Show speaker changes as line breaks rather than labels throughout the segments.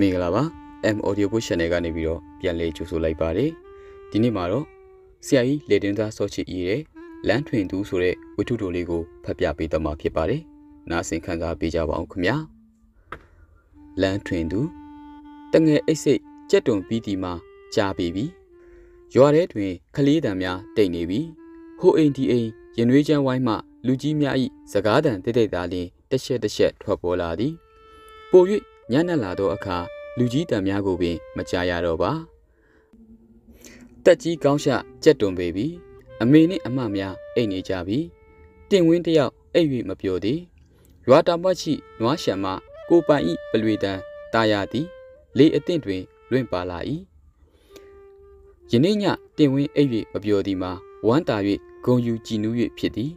မင်္ဂလာပါ M Audio Book Channel ကနေပြီးတော့ပြန်လည်ကြိုဆိုလိုက်ပါတယ်ဒီနေ့မှာတော့ဆရာကြီးလေတင်သားစောချစ်ရေးတဲ့လမ်းထွင်သူဆိုတဲ့ဝတ္ထုတော်လေးကိုဖတ်ပြပေးတော့မှာဖြစ်ပါတယ်နားဆင်ခံစားပေးကြပါအောင်ခင်ဗျာလမ်းထွင်သူတငယ်အိတ်စိတ်ကြက်တွန်ပြီးဒီမှာကြားပြီပြီရွာထဲတွင်ခလေးတံများတိတ်နေပြီဟိုအိမ်ဒီအိမ်ရင်နွေးချမ်းဝိုင်းမှလူကြီးများဤစကားတန်တိတ်တိတ်သားလင်းတစ်ချက်တစ်ချက်ထွက်ပေါ်လာသည်ပို၍ ညံ့လာသောအခါလူကြီးတံများကိုပင်မကြားရတော့ပါတက်ကြီးကောင်းရှကြက်တွန်ပေပြီအမေနှင့်အမများအိတ်နေကြပြီတင်ဝင်းတယောက်အိတ်၍မပြောသည်ရွာတောင်ပတ်ရှိနွားရှံမကိုပိုင်ဤပလွေတံတာယာသည်လေအသင့်တွင်လွင့်ပါလာ၏ယနေ့ညတင်ဝင်းအိတ်၍မပြောသည်မှာဝမ်းတာ၍ဂုံယူကြည်နူး၍ဖြစ်သည်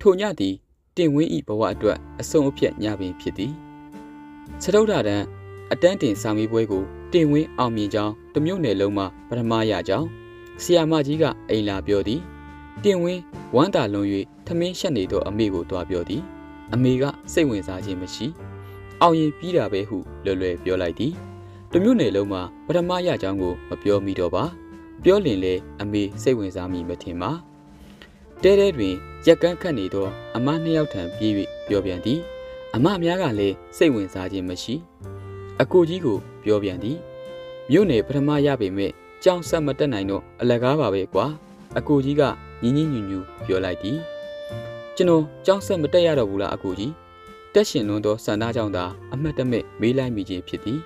ထိုညသည်တင်ဝင်းဤဘဝအတွက်အဆုံးအဖြတ်ညပင်ဖြစ်သည် စတုဒ္ဒတန်အတန်းတင်စာမေးပွဲကိုတင်ဝင်းအောင်မြင်ကြောင်းတမျိုးနယ်လုံးမှာပထမရကြောင်းဆီယာမကြီးကအိမ်လာပြောသည်တင်ဝင်းဝမ်းတာလွန်၍ထမင်းရှက်နေသောအမေကိုတွားပြောသည် အမေကစိတ်ဝင်စားခြင်းမရှိအောင်ရင်ပြီးတာပဲဟုလွယ်လွယ်ပြောလိုက်သည်တမျိုးနယ်လုံးမှာပထမရကြောင်းကိုမပြောမိတော့ပါ ပြောလင်လေအမေစိတ်ဝင်စားမိမထင်ပါတဲတဲတွင် ရက်ကန်းခတ်နေသော အမနှစ်ယောက်ထံပြေး၍ပြောပြန်သည် အမများကလည်းစိတ်ဝင်စားခြင်းမရှိ အကိုကြီးကိုပြောပြန်သည်မြို့နယ်ပထမရပေမဲ့ကြောင်ဆက်မတက်နိုင်တော့အလကားပါပဲကွာအကိုကြီးကညီညီညူညူပြောလိုက်သည်ကျွန်တော်ကြောင်ဆက်မတက်ရတော့ဘူးလားအကိုကြီးတက်ရှင်လွန်းသောစန္ဒကြောင့်သာအမှတ်တမဲ့မေးလိုက်မိခြင်းဖြစ်သည်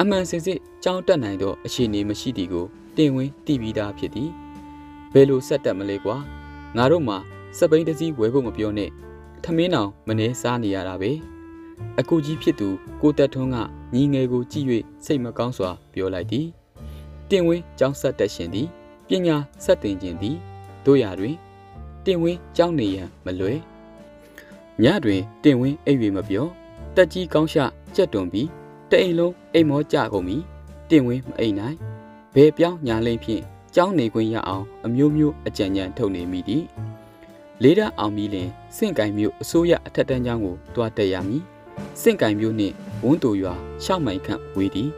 အမှန်စင်စစ်ကြောင်တက်နိုင်သောအခြေအနေမရှိသည်ကိုတင်ဝင်းတည်ပြီးသားဖြစ်သည်ဘယ်လိုဆက်တက်မလဲကွာငါတို့မှာစပိန်တစည်းဝဲဖို့မပြောနဲ့ ထမင်းတောင်မနှဲစားနေရတာပဲအကူကြီးဖြစ်သူကိုတက်ထွန်းကညီငယ်ကိုကြည့်၍စိတ်မကောင်းစွာပြောလိုက်သည်တင်ဝင်းကျောင်းဆက်တက်ရှင်သည်ပညာဆက်တင်ခြင်းသည်တို့ရာတွင်တင်ဝင်းကျောင်းနေရန်မလွယ်ညတွင်တင်ဝင်းအိပ်၍မပြောတက်ကြီးကောင်းရှကြက်တွန်ပြီးတအိမ်လုံးအိမ်မောကြကုန်ပြီတင်ဝင်းမအိမ်နိုင်ဘယ်ပြောင်းညာလိမ့်ဖြင့်ကျောင်းနေခွင့်ရအောင်အမျိုးမျိုးအကြံဉာဏ်ထုတ်နေမိသည် လေးရအောင်ပြီးလင်စင့်ကင်မျိုးအစိုးရအထက်တန်းကျောင်းကိုတွားတက်ရမည်စင့်ကင်မျိုးနှင့်ဝန်းတူရွာရှောက်မိုင်ခန့်ဝေးသည်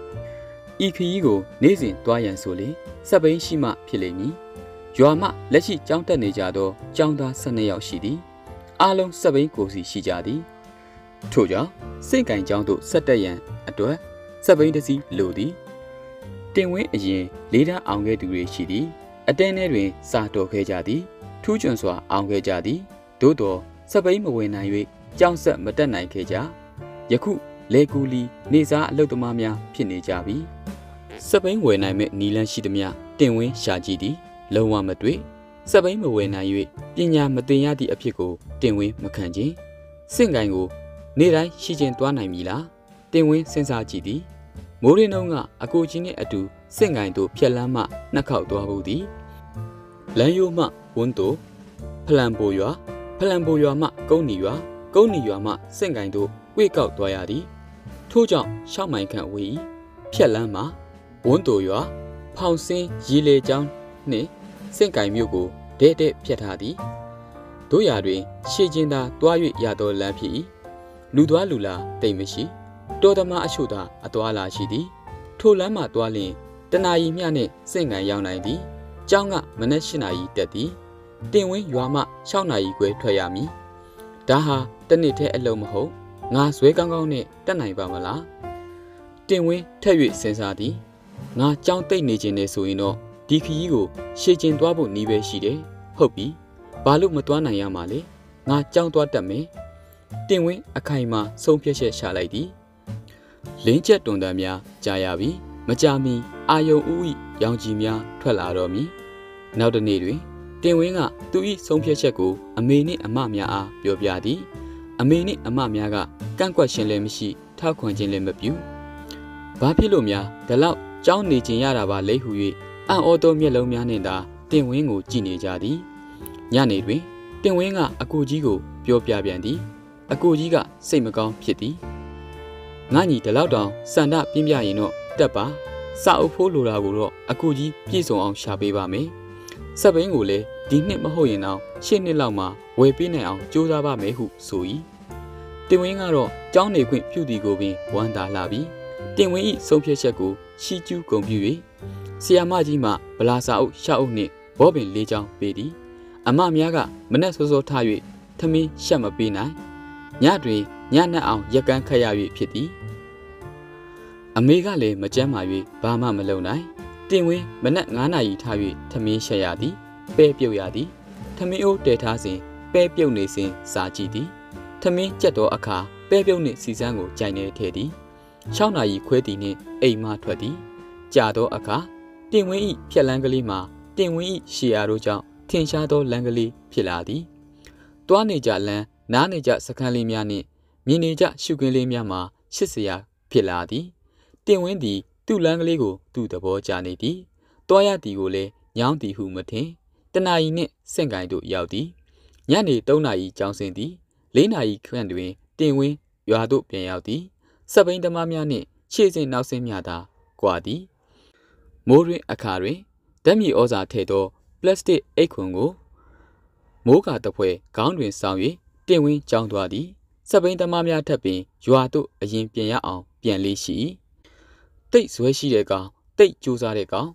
ဤခရီးကိုနေ့စဉ်တွားရန်ဆိုလေစက်ပိန်းရှိမှဖြစ်လိမ့်မည်ရွာမှလက်ရှိကျောင်းတက်နေကြသောကျောင်းသား12ယောက်ရှိသည်အားလုံးစက်ပိန်းကိုစီရှိကြသည်ထို့ကြောင့်စင့်ကင်ကျောင်းသို့ဆက်တက်ရန်အတွက်စက်ပိန်းတစ်စီးလိုသည်တင်ဝင်းအရင်လေးတန်းအောင်ခဲ့သူတွေရှိသည်အတင်းထဲတွင်စာတော်ခဲ့ကြသည် ထူးချွန်စွာအောင်ခဲ့ကြသည်သို့တော်စပိန်မဝင်နိုင်၍ကြောင်းဆက်မတက်နိုင်ခဲ့ကြယခုလေကူလီနေစားအလုတ်သမားများဖြစ်နေကြပြီစပိန်ဝယ်နိုင်မဲ့နီလန်းရှိသမျှတင်ဝင်းရှာကြည့်သည်လုံးဝမတွေ့စပိန်မဝယ်နိုင်၍ပညာမသင်ရသည့်အဖြစ်ကိုတင်ဝင်းမခံခြင်းစင့်ကိုင်ကို နေ့တိုင်းရှိချင်းတွားနိုင်ပြီလားတင်ဝင်းစဉ်းစားကြည့်သည်မိုးရင်းနှုံးကအကိုကြီးနှင့်အတူစင့်ကိုင်တို့ဖြက်လန်းမှနှစ်ခေါက်သွားဘူးသည်လမ်းရိုးမှ ဝန်းတို့ဖလန်ပိုရွာဖလန်ပိုရွာမှကုန်းနီရွာကုန်းနီရွာမှစင့်ကိုင်တို့ဝေကောက်သွားရသည်ထို့ကြောင့်ရှောက်မိုင်ခန့်ဝေးဖြက်လန်းမှာဝန်းတို့ရွာဖောင်စင်းရီလေချောင်းနှင့်စင့်ကိုင်မြို့ကိုဒဲတဲ့ဖြတ်ထားသည်တို့ရာတွင် ရှေ့ချင်းသာတွား၍ရသောလမ်းဖြစ်၏လူသွားလူလာတိမ်မရှိတော်သမားအချို့သာအသွာလာရှိသည်ထိုလမ်းမှတွားလျင်တနာရီမျှနှင့်စင့်ကန်ရောက်နိုင်သည်ကျောင်းကမနက်၈နာရီတက်သည် တင်ဝင်းရွာမှ6နာရီခွဲထွက်ရမည်ဒါဟာတနစ်ထဲအလုံးမဟုတ်ငါဇွဲကောင်းကောင်းနဲ့တက်နိုင်ပါမလားတင်ဝင်းထက်၍စဉ်းစားသည်ငါကြောင်းတိတ်နေခြင်းနဲ့ဆိုရင်တော့ဒီခရီးကိုရှေ့ကျင်သွားဖို့နီးပဲရှိတယ်ဟုတ်ပြီဘာလို့မသွားနိုင်ရမှာလဲငါကြောင်းသွားတက်မယ်တင်ဝင်းအခိုင်အမာဆုံးဖြတ်ချက်ရှာလိုက်သည်လင်းချက်တွန်တန်များကြားရပြီမကြမီအာယုံဥဤရောင်ကြီးများထွက်လာတော့မည်နောက်တစ်နေ့တွင် တင်ဝင်းကသူ၏ဆုံးဖြတ်ချက်ကိုအမေနှင့်အမများအားပြောပြသည်အမေနှင့်အမများကကန့်ကွက်ခြင်းလည်းမရှိထောက်ခွန်ခြင်းလည်းမပြုဘာဖြစ်လို့များဒီလောက်ကြောင်းနေခြင်းရတာပါလိဟု၍အံ့ဩသောမျက်လုံးများနှင့်သာတင်ဝင်းကိုကြည့်နေကြသည်ညနေတွင်တင်ဝင်းကအကူကြီးကိုပြောပြပြန်သည်အကူကြီးကစိတ်မကောင်းဖြစ်သည်ငါညီဒီလောက်တောင်စန္ဒပြင်းပြရင်တော့တက်ပါစာအုပ်ဖိုးလိုတာကိုတော့အကူကြီးပြည့်စုံအောင်ရှာပေးပါမယ် စက်ဘင်းကိုလည်းဒီနှစ်မဟုတ်ရင်တော့ရှစ်နှစ်လောက်မှဝယ်ပေးနိုင်အောင်ကြိုးစားပါမယ်ဟုဆို၏တင်ဝင်းကတော့ကြောင်းနေခွင့်ပြုသည်ကိုပင်ဝမ်းသာလာပြီးတင်ဝင်းဤဆုံးဖြတ်ချက်ကိုရှီကျူးဂုံပြူ၍ဆီယာမကြီးမှဗလာစာအုပ်ရှောက်အုပ်နှင့်ဘောပင်လေးချောင်းပေးသည်အမများကမနက်စောစောထား၍ထမင်းရှက်မပေးနိုင်ညတွင်ညနှက်အောင်ရက်ကန်းခတ်ရ၍ဖြစ်သည်အမေကလည်းမကြမ်းမာ၍ဘာမှမလုပ်နိုင် တင်ဝင်းမနက်9နာရီထား၍ထမင်းရှက်ရသည်ပဲပြုတ်ရသည်ထမင်းအိုးတည်ထားစဉ်ပဲပြုတ်နေစဉ်စားကြည့်သည်ထမင်းကြက်တော်အခါပဲပြုတ်နှင့်စီစန်းကိုကြိုင်နေထဲသည်6နာရီခွဲသည်နှင့်အိမ်မှထွက်သည်ကြာသောအခါတင်ဝင်းဤဖြက်လန်းကလေးမှာတင်ဝင်းဤရှီယာတို့ကြောင့်ထင်ရှားသောလမ်းကလေးဖြစ်လာသည်တွားနေကြလမ်းနားနေကြစခန်းလေးများနှင့်မြင်နေကြရှုခင်းလေးများမှာရှစ်စရာဖြစ်လာသည်တင်ဝင်းသည် သူ့လမ်းကလေးကိုသူ့သဘောကျနေသည်တွားရသည်ကိုလည်းညောင်းသည်ဟုမထင်တနာရီနှင့်စင့်ကင်သို့ရောက်သည်ညနေ3နာရီကြောင်းစင်သည်၄နာရီခန့်တွင်တင်ဝင်းရွာသို့ပြန်ရောက်သည်စပိန်သမားများနှင့်ခြေစင်နောက်စင်းများသာကွာသည်မိုးတွင်အခါတွင်ဓာတ်မြေဩဇာထည့်သောပလတ်စတစ်အိတ်ခွန်ကိုမိုးကာတပွဲခေါင်းတွင်ဆောင်း၍တင်ဝင်းကြောင်းသွားသည်စပိန်သမားများထပ်ပင်ရွာသို့အရင်ပြန်ရအောင်ပြန်လေးရှိ တိတ်ဇွဲရှိတဲ့ကောင်တိတ်ကြိုးစားတဲ့ကောင်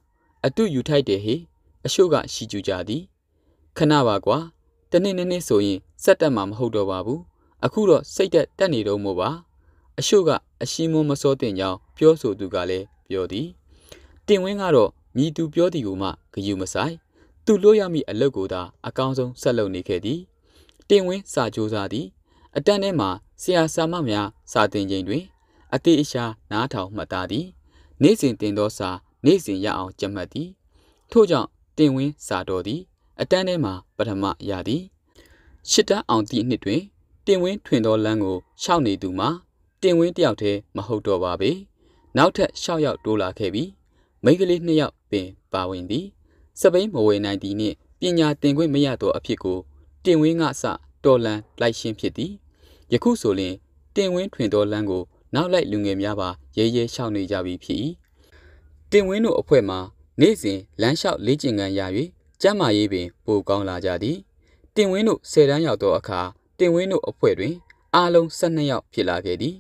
အတုယူထိုက်တယ်ဟေအရှို့ကရှိကြကြသည်ခဏပါကွာတနေ့နေ့နေ့ဆိုရင်စက်တက်မှာမဟုတ်တော့ပါဘူးအခုတော့စိတ်တက်တက်နေတော့မို့ပါအရှို့ကအရှိမွန်မစောတင်ကြောင်းပြောဆိုသူကလည်းပြောသည်တင်ဝင်းကတော့မြည်သူပြောသည်ကိုမှဂယုမဆိုင်သူလို့ရမည့်အလုပ်ကိုသာအကောင်းဆုံးဆက်လုပ်နေခဲ့သည်တင်ဝင်းစာကြိုးစားသည်အတန်းထဲမှာဆရာဆာမများစာသင်ချိန်တွင် အသေးအရှာနားထောင်မှတ်သားသည် နေ့စဉ်တင်သောစာနေ့စဉ်ရအောင်ကြက်မှတ်သည်ထို့ကြောင့်တင်ဝင်းစာတော်သည်အတန်းထဲမှာပထမရသည်ရှစ်တန်းအောင်သည့်နှစ်တွင်တင်ဝင်းထွင်သောလမ်းကိုရှောက်နေသူမှာတင်ဝင်းတယောက်တည်းမဟုတ်တော့ပါပဲနောက်ထပ်၆ယောက်တိုးလာခဲ့ပြီးမိန်းကလေး၂ယောက်ပင်ပါဝင်သည်စပိန်မဝေနိုင်သည်နှင့်ပညာသင်ခွင့်မရသောအဖြစ်ကိုတင်ဝင်းကစတော်လန်လိုက်ရှင်းဖြစ်သည်ယခုဆိုရင်တင်ဝင်းထွင်သောလမ်းကို နောက်လိုက်လူငယ်များပါရဲရဲရှောက်နေကြပြီဖြစ်၏တင်ဝင်းတို့အဖွဲ့မှာနေ့စဉ်လမ်းလျှောက်လေ့ကျင့်ခန်းရ၍ကျမ်းမာရေးပင်ပိုကောင်းလာကြသည်တင်ဝင်းတို့၁၀တန်းရောက်သောအခါတင်ဝင်းတို့အဖွဲ့တွင်အားလုံး၁၂ယောက်ဖြစ်လာခဲ့သည်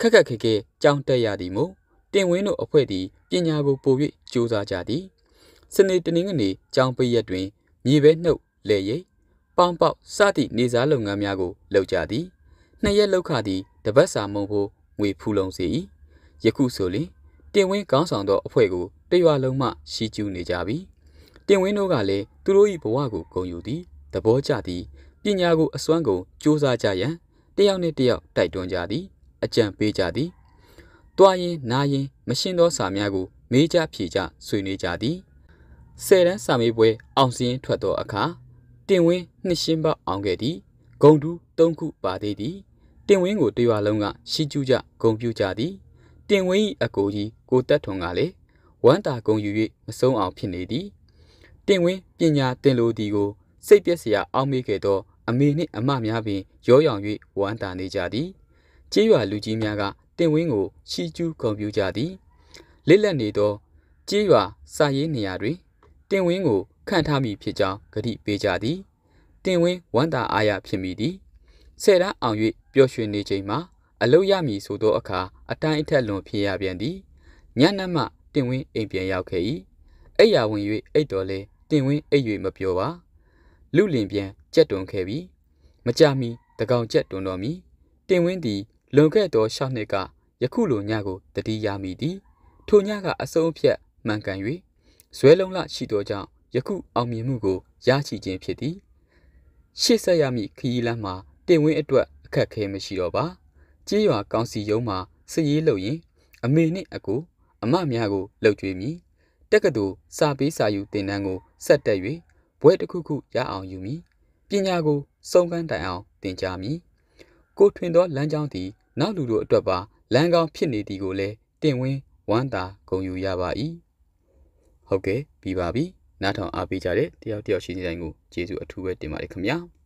ခက်ခက်ခဲခဲကြောင်းတက်ရသည်မို့တင်ဝင်းတို့အဖွဲ့သည်ပညာကိုပို၍ကြိုးစားကြသည်စနေတနင်္ဂနွေကြောင်းပိရက်တွင်မြေပဲနှုတ်လေရိပ်ပေါင်းပေါက်စသည့်နေစားလုပ်ငန်းများကိုလုပ်ကြသည်နှစ်ရက်လောက်ခသည်တပတ်စာမုံဖို့ ငွေဖူလုံစေ၏ယခုဆိုလျှင်တင်ဝင်းကောင်းဆောင်သောအဖွဲ့ကိုတရွာလုံးမှရှီကျူးနေကြပြီတင်ဝင်းတို့ကလည်းသူတို့၏ဘဝကိုဂုဏ်ယူသည်သဘောကျသည်ပညာကိုအစွမ်းကုန်စူးစမ်းကြရန်တယောက်နှင့်တယောက်တိုက်တွန်းကြသည်အကြံပေးကြသည်တွားရင်နားရင်မရှင်းသောစာများကိုမေးကြဖြေကြဆွေးနွေးကြသည်ဆယ်တန်းစာမေးပွဲအောင်စင်းထွက်သောအခါတင်ဝင်းနှစ်ရှင်းပေါအောင်ခဲ့သည်ဂုံတူးသုံးခုပါသေးသည် တင်ဝင်းကိုတရွာလုံးကရှီကျူးကြဂုံပြူကြသည်တင်ဝင်း၏အကိုကြီးကိုတက်ထွန်ကလည်းဝမ်းတာဂုံယူ၍မဆုံးအောင်ဖြစ်နေသည်တင်ဝင်းပညာသင်လိုသည်ကိုစိတ်ပြည့်စရာအောက်မေ့ခဲ့သောအမေနှင့်အမများပင်ရောရောင်၍ဝမ်းတာနေကြသည်ကျေးရွာလူကြီးများကတင်ဝင်းကိုရှီကျူးဂုံပြူကြသည်လစ်လက်နေသောကျေးရွာစာရေးနေရာတွင်တင်ဝင်းကိုခန့်ထားမိဖြစ်ကြောင်းဂတိပေးကြသည်တင်ဝင်းဝမ်းသာအားရဖြစ်မိသည် ဆယ်တန်းအောင်၍ပျော်ရွှင်နေချိန်မှာအလုရမည်ဆိုသောအခါအတိုင်းအထက်လွန်ဖြစ်ရပြန်သည်ညနက်မှတင်ဝင်းအိမ်ပြန်ရောက်ခဲ့၏အိယာဝင်၍အိတ်တော်လဲတင်ဝင်းအိတ်၍မပြောပါလူလင်ပြန်ကြက်တွန်ခဲ့ပြီမကြမီတကောင်ကြက်တွန်တော်မီတင်ဝင်းသည်လွန်ခဲ့သော၆နှစ်ကယခုလိုညကိုတတိယမိသည်ထိုညကအစုံအဖြတ်မှန်ကန်၍ဇွဲလုံးလရှိသောကြောင့်ယခုအောင်မြင်မှုကိုရရှိခြင်းဖြစ်သည်ရှေ့ဆက်ရမည့်ခရီးလမ်းမှာ တင်ဝင်းအတွက်အခက်ခဲမရှိတော့ပါကြေးရွာကောင်းစီယုံမှာစည်ရေးလုပ်ရင် အမေနှင့်အကိုအမများကိုလှုပ်ကြွေးမည်တက်ကတူစာပေးစာယူတင်တန်းကိုဆက်တက်၍ဘွဲတစ်ခုခုရအောင်ယူမည်ပညာကိုစုံကန်းတိုင်အောင်သင်ကြားမည်ကိုထွင်သောလမ်းကြောင်းသည်နောက်လူတို့အတွက်ပါလမ်းကောင်းဖြစ်နေသည်ကိုလည်းတင်ဝင်းဝမ်းသာဂုဏ်ယူရပါ၏ဟုတ်ကဲ့ပြီးပါပြီနားထောင်အားပေးကြတဲ့တယောက်တယောက်ရှိနေတိုင်းကိုကျေးဇူးအထူးပဲတင်ပါတယ်ခင်ဗျာ